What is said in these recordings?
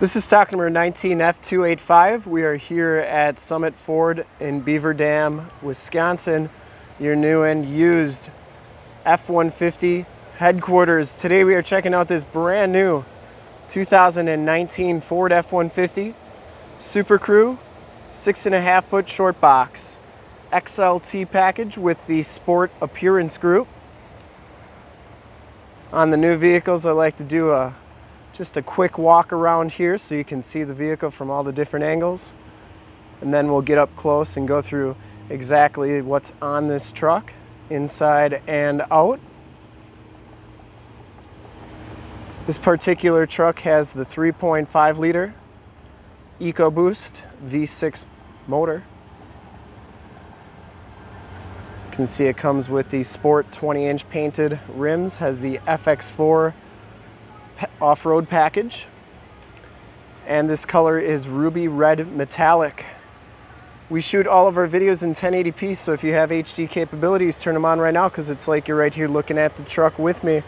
This is stock number 19F285. We are here at Summit Ford in Beaver Dam, Wisconsin, your new and used F-150 headquarters. Today we are checking out this brand new 2019 Ford F-150 Super Crew, six and a half foot short box, XLT package with the Sport Appearance Group. On the new vehicles, I like to do a just a quick walk around here so you can see the vehicle from all the different angles. And then we'll get up close and go through exactly what's on this truck, inside and out. This particular truck has the 3.5 liter EcoBoost V6 motor. You can see it comes with the Sport 20 inch painted rims, has the FX4 off-road package. And this color is ruby red metallic. We shoot all of our videos in 1080p, so if you have HD capabilities, turn them on right now because it's like you're right here looking at the truck with me.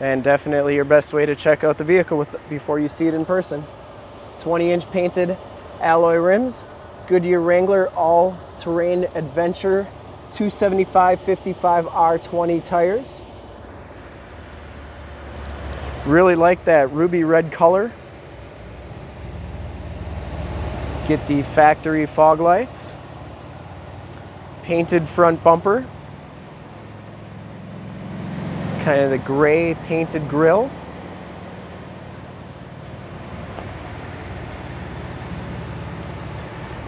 And definitely your best way to check out the vehicle with, before you see it in person. 20 inch painted alloy rims, Goodyear Wrangler all-terrain adventure 275 55 R20 tires. Really like that ruby red color. Get the factory fog lights. Painted front bumper. Kind of the gray painted grille.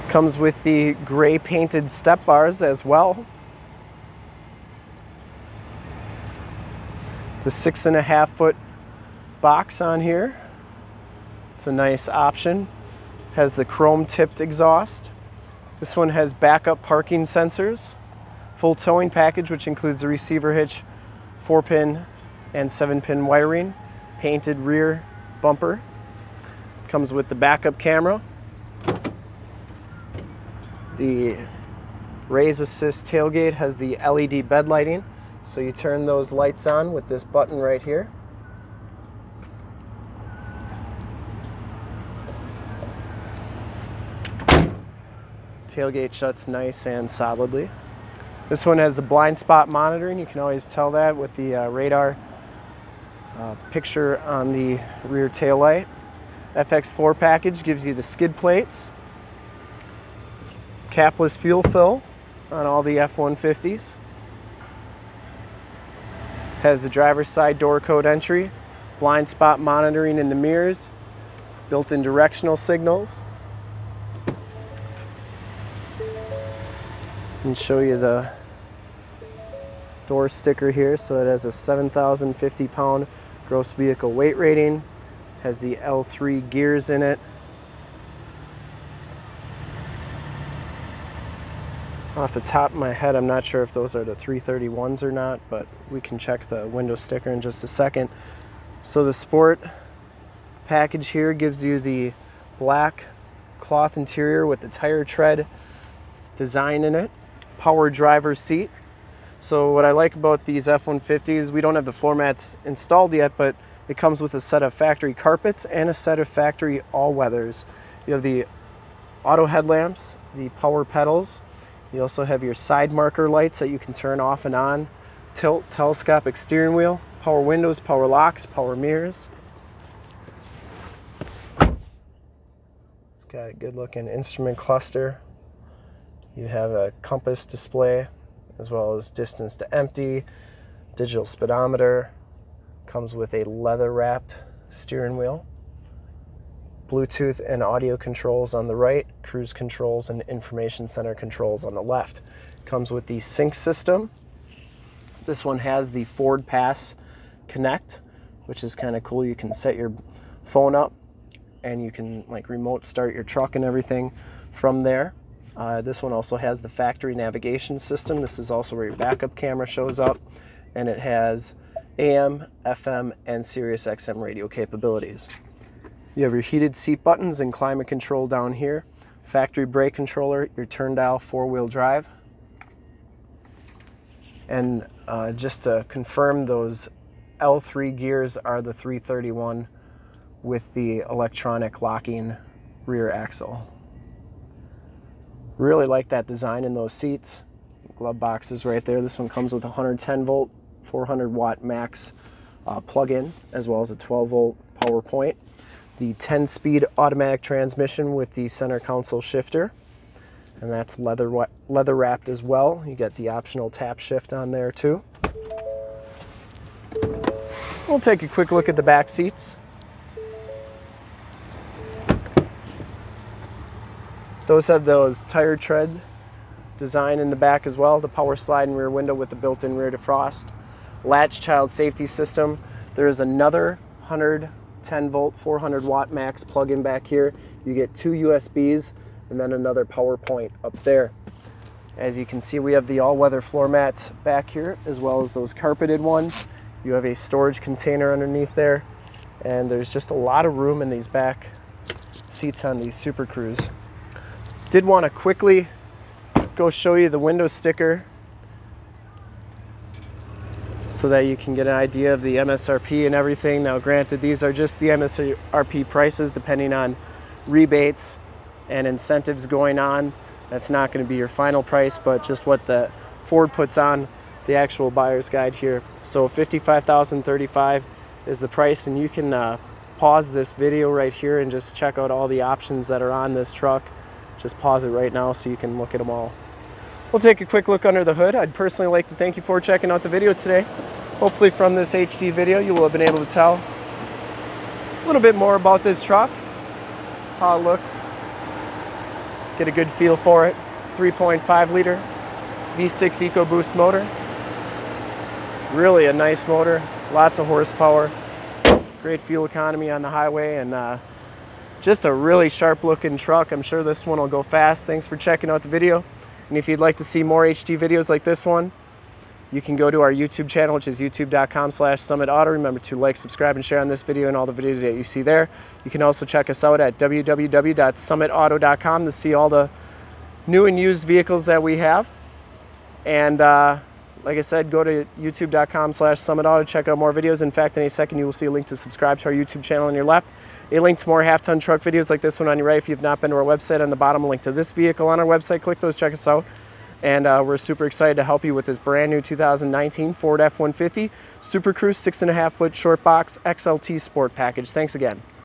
Comes with the gray painted step bars as well. The six and a half foot box on here. It's a nice option. Has the chrome tipped exhaust. This one has backup parking sensors. Full towing package, which includes a receiver hitch, four pin and seven pin wiring. Painted rear bumper. Comes with the backup camera. The Raise Assist tailgate has the LED bed lighting. So you turn those lights on with this button right here. Tailgate shuts nice and solidly. This one has the blind spot monitoring. You can always tell that with the uh, radar uh, picture on the rear tail light. FX4 package gives you the skid plates, capless fuel fill on all the F-150s. Has the driver's side door code entry, blind spot monitoring in the mirrors, built-in directional signals, and show you the door sticker here. So it has a 7,050 pound gross vehicle weight rating, has the L3 gears in it. Off the top of my head, I'm not sure if those are the 331s or not, but we can check the window sticker in just a second. So the Sport package here gives you the black cloth interior with the tire tread design in it power driver seat. So what I like about these F-150s, we don't have the floor mats installed yet, but it comes with a set of factory carpets and a set of factory all-weathers. You have the auto headlamps, the power pedals. You also have your side marker lights that you can turn off and on, tilt telescopic steering wheel, power windows, power locks, power mirrors. It's got a good looking instrument cluster you have a compass display as well as distance to empty, digital speedometer, comes with a leather wrapped steering wheel, Bluetooth and audio controls on the right, cruise controls and information center controls on the left. Comes with the sync system. This one has the Ford Pass Connect, which is kind of cool. You can set your phone up and you can like remote start your truck and everything from there. Uh, this one also has the factory navigation system. This is also where your backup camera shows up and it has AM, FM, and Sirius XM radio capabilities. You have your heated seat buttons and climate control down here. Factory brake controller, your turn dial four-wheel drive. And uh, just to confirm, those L3 gears are the 331 with the electronic locking rear axle. Really like that design in those seats. Glove boxes right there. This one comes with 110 volt, 400 watt max uh, plug-in, as well as a 12 volt power point. The 10 speed automatic transmission with the center console shifter. And that's leather, leather wrapped as well. You get the optional tap shift on there too. We'll take a quick look at the back seats. Those have those tire tread design in the back as well, the power slide and rear window with the built-in rear defrost, latch child safety system. There is another 110 volt, 400 watt max plug-in back here. You get two USBs and then another power point up there. As you can see, we have the all-weather floor mats back here, as well as those carpeted ones. You have a storage container underneath there, and there's just a lot of room in these back seats on these Super Crews. Did want to quickly go show you the window sticker so that you can get an idea of the MSRP and everything. Now granted, these are just the MSRP prices depending on rebates and incentives going on. That's not going to be your final price, but just what the Ford puts on the actual buyer's guide here. So 55,035 is the price and you can uh, pause this video right here and just check out all the options that are on this truck just pause it right now so you can look at them all. We'll take a quick look under the hood. I'd personally like to thank you for checking out the video today. Hopefully from this HD video you will have been able to tell a little bit more about this truck, how it looks, get a good feel for it. 3.5 liter V6 EcoBoost motor. Really a nice motor, lots of horsepower, great fuel economy on the highway and uh, just a really sharp looking truck. I'm sure this one will go fast. Thanks for checking out the video. And if you'd like to see more HD videos like this one, you can go to our YouTube channel, which is youtube.com slash Summit Auto. Remember to like, subscribe, and share on this video and all the videos that you see there. You can also check us out at www.summitauto.com to see all the new and used vehicles that we have. And uh, like I said, go to youtube.com slash summitauto, check out more videos. In fact, in a second, you will see a link to subscribe to our YouTube channel on your left, a link to more half-ton truck videos like this one on your right. If you've not been to our website, on the bottom, a link to this vehicle on our website. Click those, check us out. And uh, we're super excited to help you with this brand new 2019 Ford F-150 Super Crew 6.5 foot short box XLT Sport package. Thanks again.